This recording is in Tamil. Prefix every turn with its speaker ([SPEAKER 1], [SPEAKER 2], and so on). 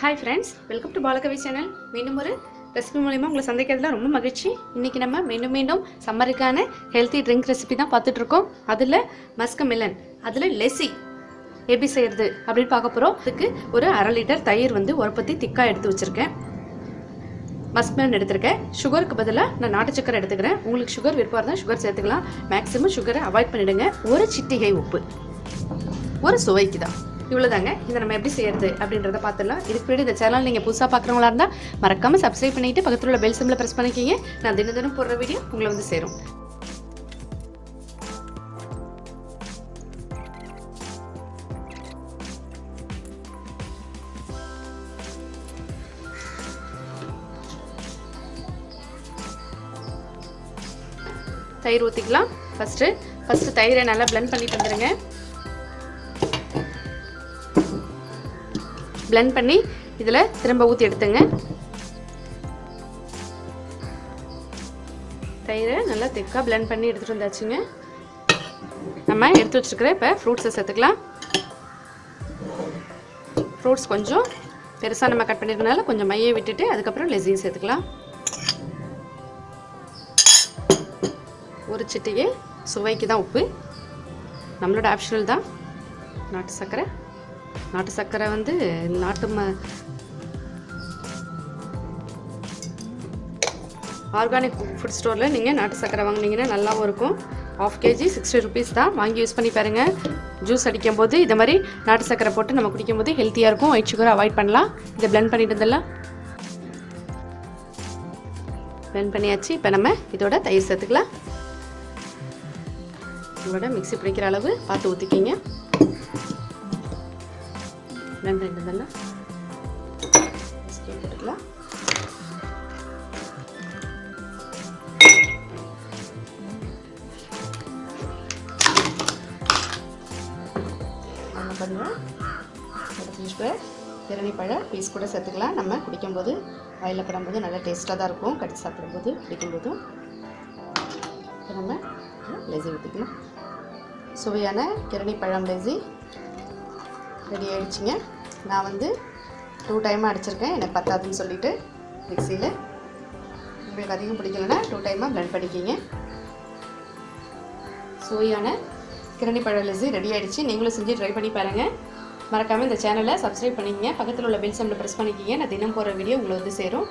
[SPEAKER 1] Hi friends welcome to Balakavi channel மீண்டும் ஒரு ரெசிபி மூலிமா உங்களை சந்திக்கிறதுல ரொம்ப மகிழ்ச்சி. இன்றைக்கி நம்ம மீண்டும் மீண்டும் சம்மருக்கான ஹெல்த்தி ட்ரிங்க் ரெசிபி தான் பார்த்துட்ருக்கோம் அதில் மஸ்க மில்லன் அதில் லெசி எப்படி செய்கிறது அப்படின்னு பார்க்க போகிறோம் அதுக்கு ஒரு அரை லிட்டர் தயிர் வந்து உரப்பத்தி திக்காக எடுத்து வச்சுருக்கேன். மஸ்மெலன் எடுத்திருக்கேன். சுகருக்கு பதிலாக நான் நாட்டு சக்கரை எடுத்துக்கிறேன். உங்களுக்கு சுகர் விருப்பம் இருந்தால் சுகர் சேர்த்துக்கலாம். மேக்ஸிமம் சுகரை அவாய்ட் பண்ணிவிடுங்க ஒரு சிட்டிகை உப்பு ஒரு சுவைக்கு தான் இவ்வளோதாங்க இதை நம்ம எப்படி செய்யறது அப்படின்றத பார்த்துடலாம் இதுக்கு பின்னாடி இந்த சேனல் நீங்கள் புதுசாக பார்க்குறவங்களா இருந்தால் மறக்காமல் சப்ஸ்கிரைப் பண்ணிட்டு பக்கத்தில் உள்ள பெல் சிம்பில் ப்ரெஸ் பண்ணிக்கிங்க. நான் தினம் தினம் போடுற வீடியோ உங்களை வந்து சேரும். தயிர் ஊற்றிக்கலாம் ஃபஸ்ட்டு ஃபஸ்ட்டு தயிரை நல்லா blend பண்ணிட்டு வந்துடுங்க பிளெண்ட் பண்ணி இதில் திரும்ப ஊற்றி எடுத்துங்க. தயிரை நல்லா திக்காக பிளெண்ட் பண்ணி எடுத்துகிட்டு வந்தாச்சுங்க. நம்ம எடுத்து வச்சுருக்கிற இப்போ ஃப்ரூட்ஸை சேர்த்துக்கலாம். ஃப்ரூட்ஸ் கொஞ்சம் பெருசாக நம்ம கட் பண்ணியிருக்கனால கொஞ்சம் மையை விட்டுட்டு அதுக்கப்புறம் லெஸியும் சேர்த்துக்கலாம். ஒரு சிட்டிகை சுவைக்கு தான் உப்பு. நம்மளோட ஆப்ஷனல் தான். நாட்டு சர்க்கரை. நாட்டு சர்க்கரை வந்து நாட்டு ம ஆர்கானிக் ஃபுட் ஸ்டோரில் நீங்கள் நாட்டு சர்க்கரை வாங்கினீங்கன்னா நல்லாவும் இருக்கும். ஆஃப் கேஜி சிக்ஸ்டி ருபீஸ் தான். வாங்கி யூஸ் பண்ணி பாருங்கள் ஜூஸ் அடிக்கும் போது இதை மாதிரி நாட்டு சர்க்கரை போட்டு நம்ம குடிக்கும் போது ஹெல்த்தியாக இருக்கும். ஒயிட் சுகர் அவாய்ட் பண்ணலாம். இதை பிளெண்ட் பண்ணிட்டு இருந்தெல்லாம் பிளெண்ட் பண்ணியாச்சு. இப்போ நம்ம இதோட தயிர் சேர்த்துக்கலாம். இதோட மிக்ஸி பிடிக்கிற அளவு பார்த்து ஊற்றிக்கிங்க ரெண்டு ரெண்டு இதெல்லாம் போட்டுக்கலாம் என்ன பண்ணுவோம் ஒரு பீஸ் கூட பழம் பீஸ் கூட சேர்த்துக்கலாம். நம்ம குடிக்கும்போது வாயில் படும்போது நல்லா டேஸ்ட்டாக தான் இருக்கும். கடிச்சு சாப்பிடும்போது குடிக்கும்போதும். இப்போ நம்ம லெசி ஊற்றிக்கலாம் சுவையான கிரணி பழம் லெசி ரெடி ஆகிடுச்சிங்க நான் வந்து டூ டைமாக அடிச்சிருக்கேன். எனக்கு பத்தாதுன்னு சொல்லிவிட்டு மிக்சியில் உங்களுக்கு அதிகம் பிடிக்கலன்னா டூ டைமாக ப்ளெண்ட் பண்ணிக்கிங்க. சுவையான கிரணி பழ லெசி ரெடி ஆகிடுச்சு நீங்களும் செஞ்சு ட்ரை பண்ணி பாருங்கள் மறக்காமல் இந்த சேனலை சப்ஸ்கிரைப் பண்ணிக்கங்க. பக்கத்தில் உள்ள பெல் சம்மில் ப்ரெஸ் பண்ணிக்கிங்க. நான் தினம் போகிற வீடியோ உங்களை வந்து சேரும்.